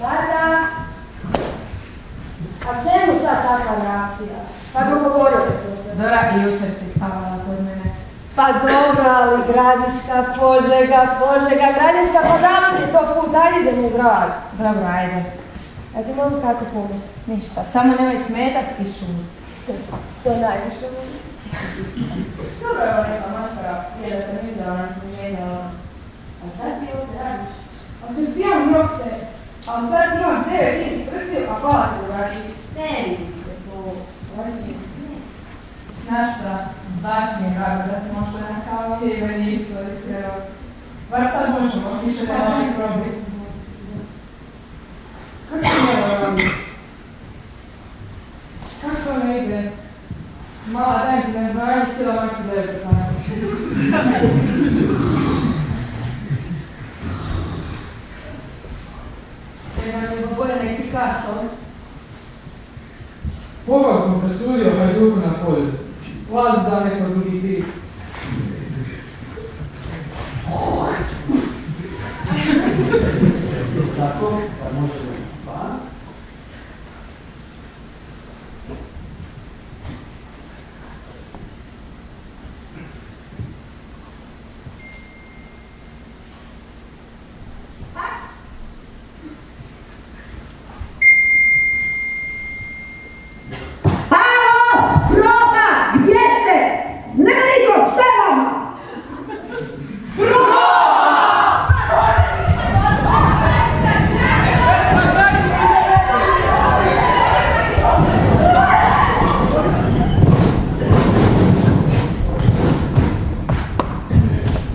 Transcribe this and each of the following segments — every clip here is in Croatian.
Tada. A čemu sad takva reakcija? Pa dogovorili smo se. Dora i jučer si spavala kod mene. Pa dobro, ali Gradiška, Požega, Požega, Gradiška, pa davam ti to put, ajde idemo u grad. Dobro, ajde. Ja ti mogu kako pomoći. Ništa, samo nemoj smetat i šumi. To najviše. Dobro je neka masara, jer da sam vidjela, ona sam mijenjala. A sad ti ovdje radiš? A ti pijam nokte, a sad imam devet isti prstiju, a pala se vidi se to. Vrati. Znaš šta, baš mi je drago da smo šli na i me nisu iskreno. Bar sad možemo, više da ne probi. Kako ne vam? Kako ne ide? Mala daj ti ne znaju, cijela noć se zebe sam. Jedan je Bojan i Picasso. Povratno presudio Hajduku na polju. Vlast za neko drugi pit. Tako, pa možemo bac. Alo, roba, gdje ste? Nema nikog, šta je vama?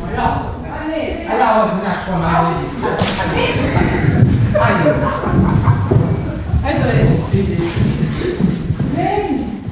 Ma ja sam. A ja ovo znaš ko na Ajde. Ajde za res. Idi. A vidio sam krenu. Je lakše. Ovo što se ne vodi. Vidite ljudi? Sebi! Pogodite koji je ovo. A danas je proba, ne vidim problem. Po koga idemo iduće? Ajmo.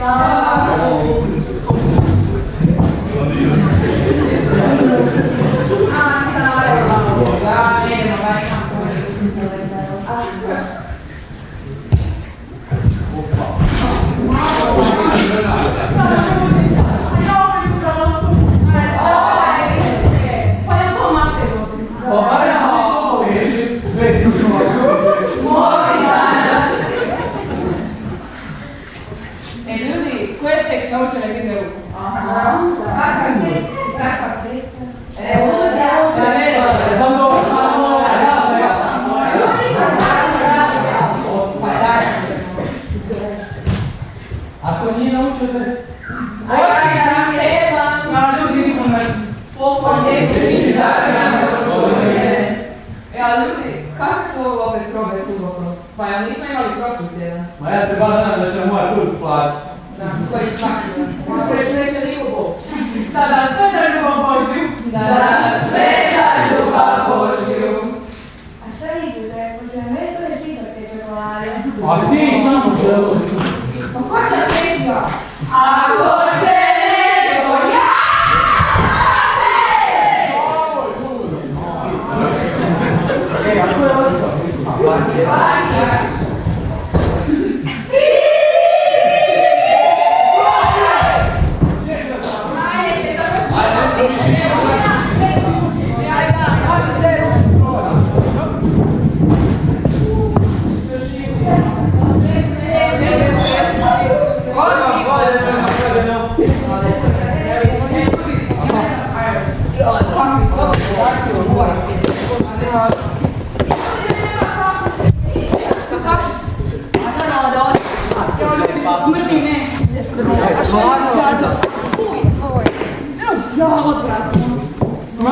Wow. Je tekst naučen nek ide ruku? Kakav tekst? Kakav? Da ne, da dobro. Pa. Ako nije naučio tekst, Oči nam treba, na ljudi nismo mrtvi. pomoći da nam gospodine. Ja, ljudi, kako su ovo opet probe subotom? Pa jel nismo imali prošli tjedan? Ma ja se bar nadam da će moja tut platiti. Da, koji svaki vas. Ako još neće niko Bog. Da, da, sve za ljubav Božju. Da, da, sve za ljubav Božju. A šta mislite, hoće nam reći to je švicarske čokolade? A ti samo želi. Pa ko će reći ja? Ako će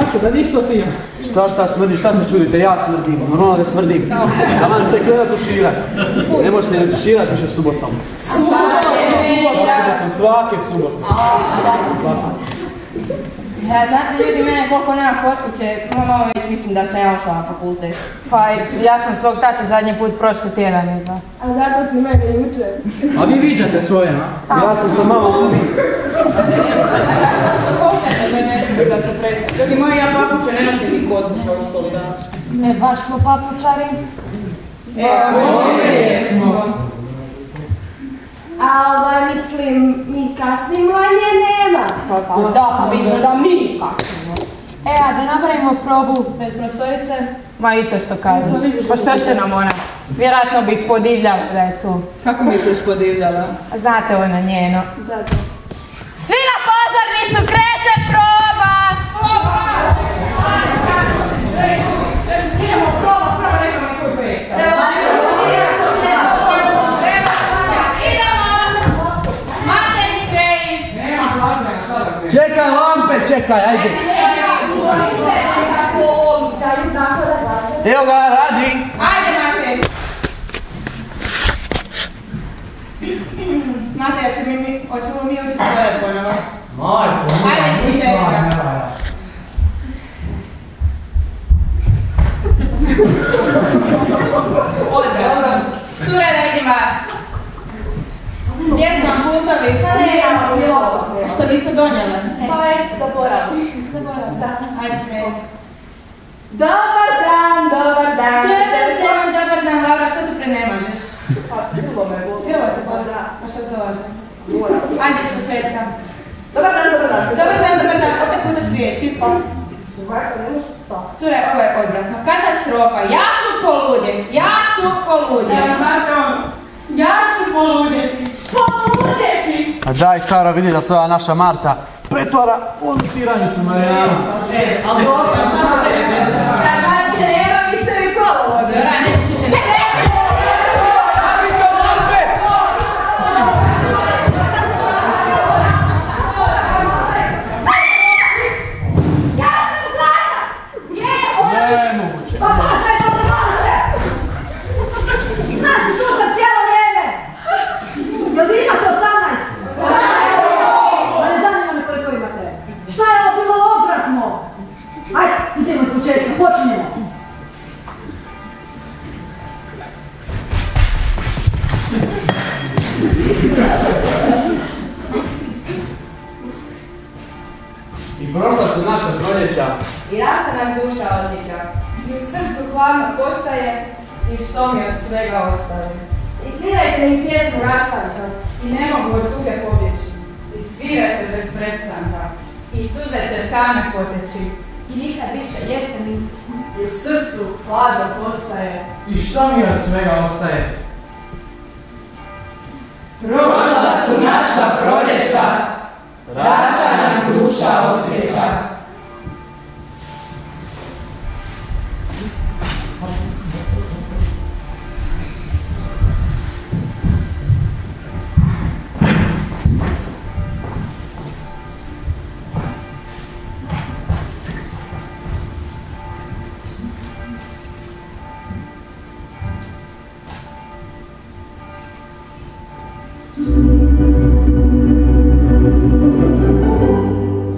Mačko, da nisi to ti. Šta, šta smrdi, šta se čudite, ja smrdim, normalno da smrdim. Da vam se gleda tuširat. Ne može se ne tuširat više subotom. Subotom, svake subote. Svake. Ja, znate ljudi, mene koliko nema kod kuće, moja mama već mislim da sam ja ušla na fakultet. Pa ja sam svog tatu zadnji put prošli tjedan jedva. A zato si mene jučer. A vi viđate svoje, a? Ja sam sa mamom na vi. Ljudi moji, ja papuče ne nosim ni kod kuće u školi da. Ne, baš smo papučari. A ovaj, mislim, mi kasnim mlanje nema. Pa da, pa vidimo da mi kasnimo. E, a da napravimo probu bez profesorice? Ma i to što kažeš. Pa što će nam ona? Vjerojatno bi podivljala da je tu. Kako misliš podivljala? A Znate ono njeno. Svi na pozornicu, kreće proba! Idemo! Materi Krejn! Nema glazbena, šta da krenu? Čekaj lampe, čekaj, ajde. Evo ga, radi. Ajde, Matej! Matej, hoćemo mi, učiti svoje ponovo. Majko, Ajde. Dobro. Cure, da vidim vas. Gdje su vam putovi? Pa Što niste donijeli? Pa je, zaboravim. Ajde, kreni. Dobar dan, dobar dan. Dobar dan, dobar dan, Laura, što se prenemažeš? Pa, grlo me boli. Grlo te boli? Pa što se dolazi? Ajde, s početka. Dobar dan, dobar dan. Dobar dan, dobar dan, opet pudaš riječi. To. Cure, ovo je odvratno. Katastrofa. Ja ću poludjeti. Ja ću poludjeti. Ja ću poludjeti. Poludjeti! A daj, Sara, vidi da se ova naša Marta pretvara u tiranicu Marijana. Da, znači, proljeća. I rasta nam duša osjeća. I u srcu hladno postaje i što mi od svega ostaje. I svirajte mi pjesmu rastanka i ne mogu od tuge pobjeći. I svirate bez prestanka. I suze će same poteći. I nikad više jeseni. I u srcu hladno postaje. I što mi od svega ostaje? Prošla su naša proljeća,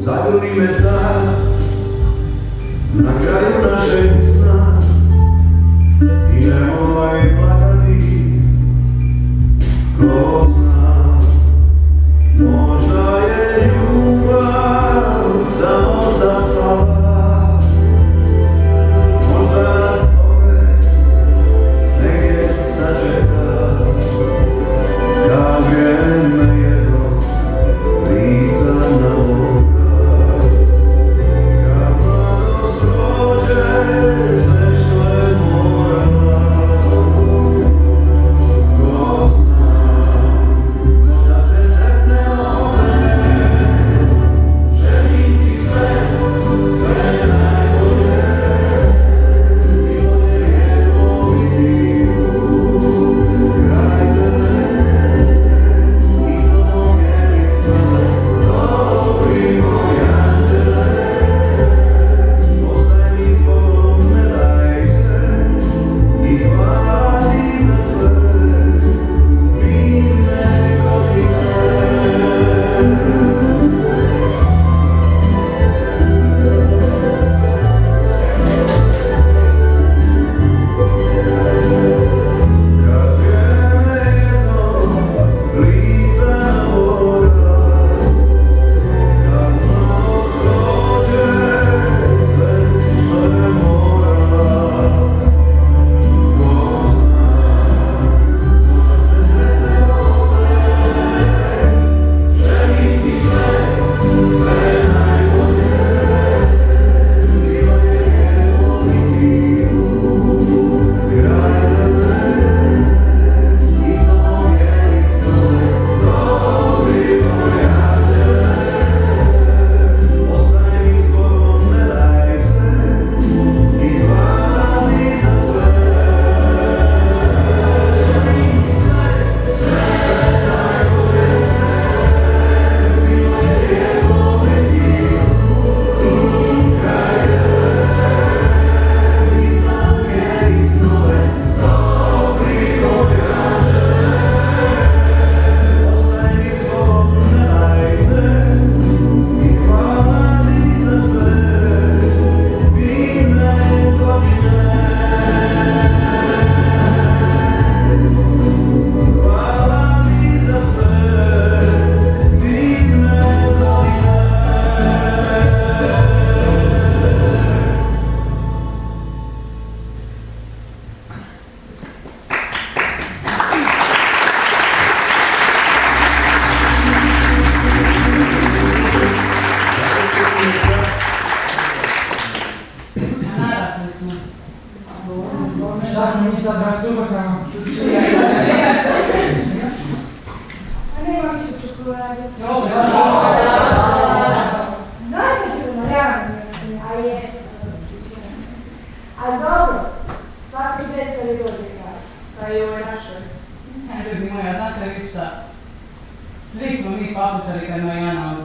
Zagrlíme sa na kraju našej A dobro, svaki deset godina, pa i ovoj našoj. Ljudi moja, znate vi šta? Svi smo mi paputari kad Majana